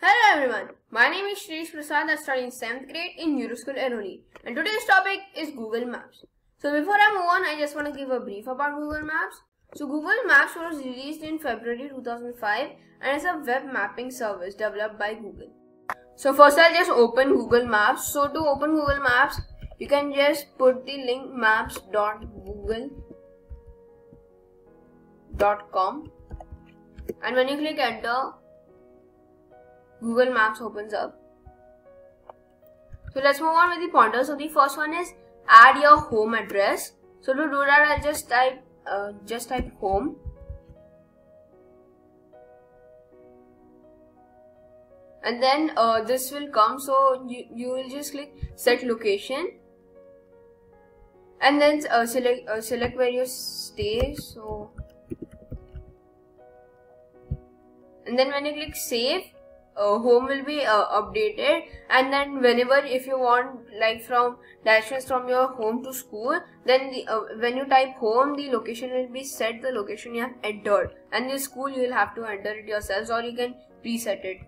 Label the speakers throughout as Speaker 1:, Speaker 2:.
Speaker 1: Hello everyone, my name is Shresht Prasad. I'm studying 7th grade in Euroschool Airoli and today's topic is Google Maps. So before I move on, I just want to give a brief about Google Maps. So Google Maps was released in February 2005 and is a web mapping service developed by Google. So first I'll just open Google Maps. So to open Google Maps, you can just put the link maps.google.com and when you click enter Google Maps opens up. So let's move on with the pointers. So the first one is add your home address. So to do that, I'll just type uh, just type home. And then uh, this will come. So you you will just click set location. And then uh, select uh, select where you stay. So and then when you click save uh, home will be uh, updated. And then whenever if you want like from directions from your home to school then the, uh, when you type home the location will be set the location you have entered. And the school you will have to enter it yourselves or you can reset it.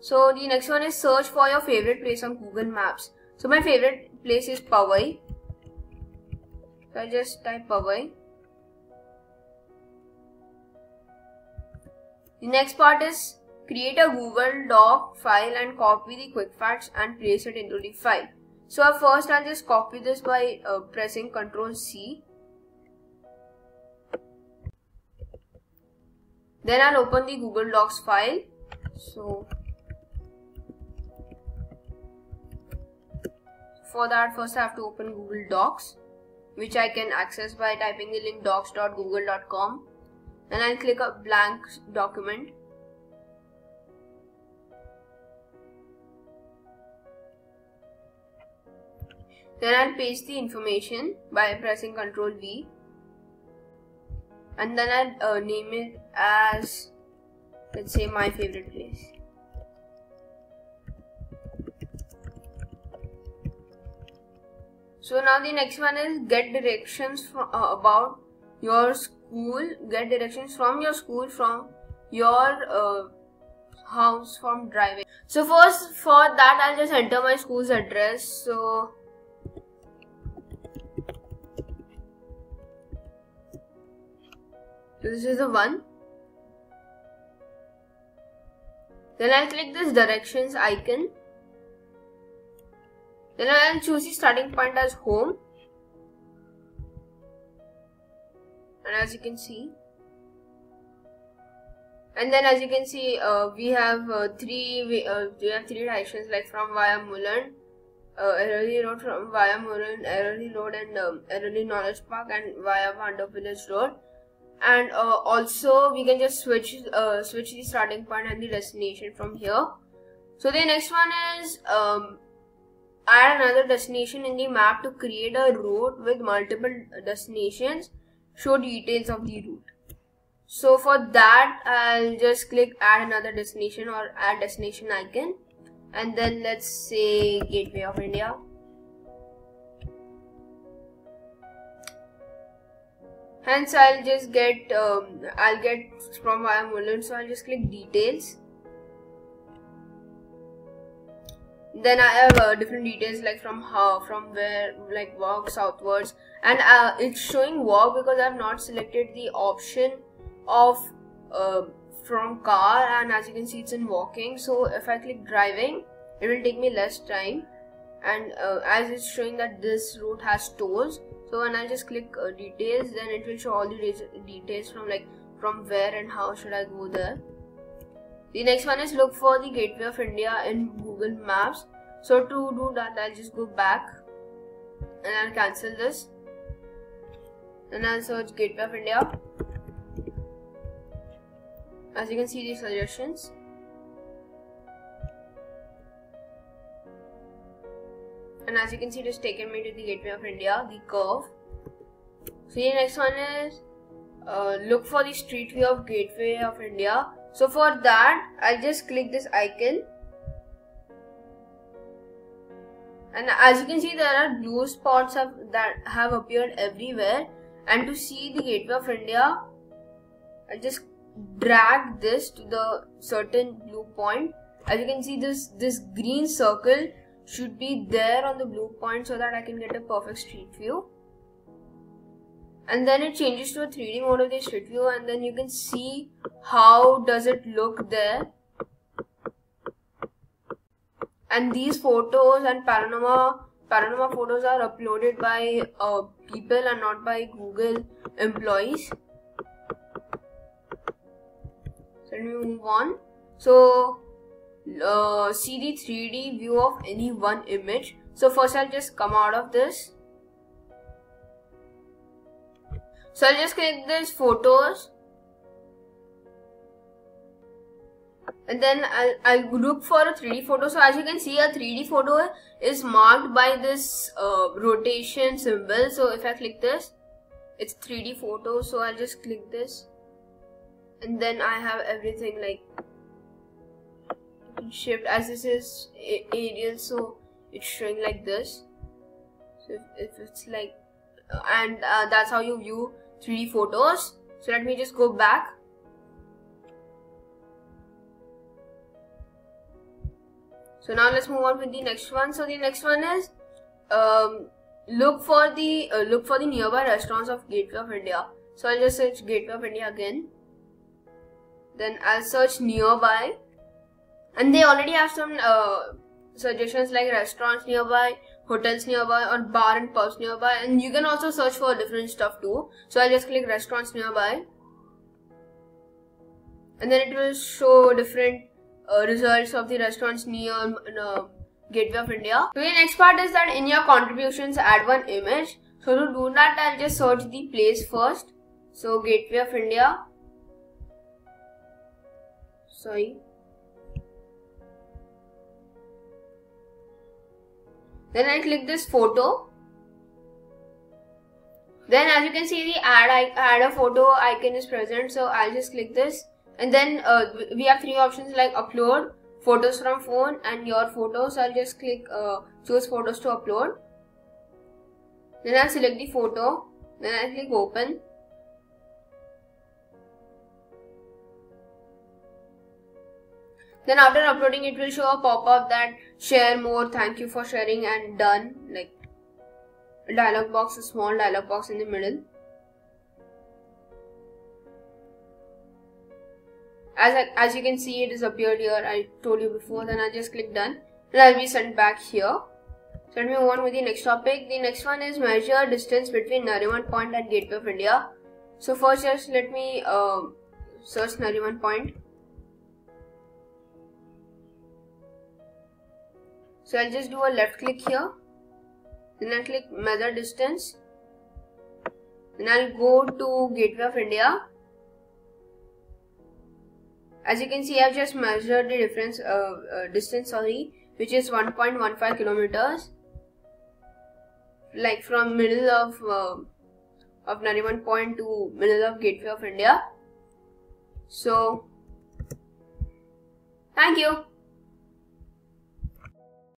Speaker 1: So the next one is search for your favorite place on google maps. So my favorite place is Powai. So I just type Powai. The next part is Create a Google Doc file and copy the quick facts and place it into the file. So first I'll just copy this by uh, pressing Ctrl C. Then I'll open the Google Docs file. So for that first I have to open Google Docs which I can access by typing the link docs.google.com. Then I'll click a blank document Then I'll paste the information by pressing Ctrl V. And then I'll uh, name it as, let's say, my favorite place. So now the next one is get directions from, uh, about your school, get directions from your school from your uh, house from driving. So first for that I'll just enter my school's address. So So this is the one. Then I'll click this directions icon. Then I'll choose the starting point as home. And as you can see. And then as you can see, uh, we have uh, three uh, we have three directions like from via Mulund, uh, Road from via Mulund, Airoli Road and um, Knowledge Park and via Bhandup Village Road and uh, also we can just switch uh, switch the starting point and the destination from here. So the next one is um, add another destination in the map to create a route with multiple destinations. Show details of the route. So for that I'll just click add another destination or add destination icon. And then let's say gateway of India hence I'll just get um, I'll get from via Mulund so I'll just click details. Then I have uh, different details like from how from where like walk southwards. And uh, it's showing walk because I've not selected the option of uh, from car. And as you can see it's in walking. So if I click driving it will take me less time. And uh, as it's showing that this route has tolls so when I just click uh, details then it will show all the de details from like from where and how should I go there. The next one is look for the gateway of India in Google Maps. So to do that I'll just go back and I'll cancel this. And I'll search gateway of India. As you can see these suggestions and as you can see it has taken me to the gateway of India the curve. So the next one is uh, look for the street view of gateway of India. So for that I'll just click this icon. And as you can see there are blue spots have, that have appeared everywhere. And to see the gateway of India I'll just drag this to the certain blue point. As you can see this this green circle should be there on the blue point so that I can get a perfect street view. And then it changes to a 3D mode of the street view and then you can see how does it look there. And these photos and panorama panorama photos are uploaded by uh, people and not by Google employees. So let me move on. So uh, see the 3D view of any one image so first I'll just come out of this So I'll just click this photos. And then I'll, I'll look for a 3D photo. So as you can see, a 3D photo is marked by this uh, rotation symbol. So if I click this, it's 3D photo. So I'll just click this. And then I have everything like shift as this is aerial so it's showing like this so if, if it's like and uh, that's how you view 3D photos. So let me just go back. So now let's move on with the next one. So the next one is um, look for the uh, look for the nearby restaurants of Gateway of India. So I'll just search Gateway of India again. Then I'll search nearby, and they already have some uh, suggestions like restaurants nearby, hotels nearby or bar and pubs nearby and you can also search for different stuff too so I'll just click restaurants nearby and then it will show different uh, results of the restaurants near uh, Gateway of India. So the next part is that in your contributions add one image. So to do that I'll just search the place first. So Gateway of India. Sorry. Then I click this photo. Then as you can see the add, I add a photo icon is present. So I'll just click this. And then uh, we have three options like upload, photos from phone and your photos. I'll just click uh, choose photos to upload. Then I'll select the photo. Then I'll click open. Then after uploading it will show a pop-up that share more, thank you for sharing and done. Like dialog box, a small dialog box in the middle. As, I, as you can see it has appeared here, I told you before, then I just click done and I'll be sent back here. So let me move on with the next topic. The next one is measure distance between Nariman Point and Gateway of India. So first just let me uh, search Nariman Point. So I'll just do a left click here. Then I'll click measure distance. Then I'll go to Gateway of India. As you can see, I've just measured the difference uh, uh, distance, sorry, which is 1.15 kilometers. Like from middle of uh, of Nariman Point to middle of Gateway of India. So, thank you.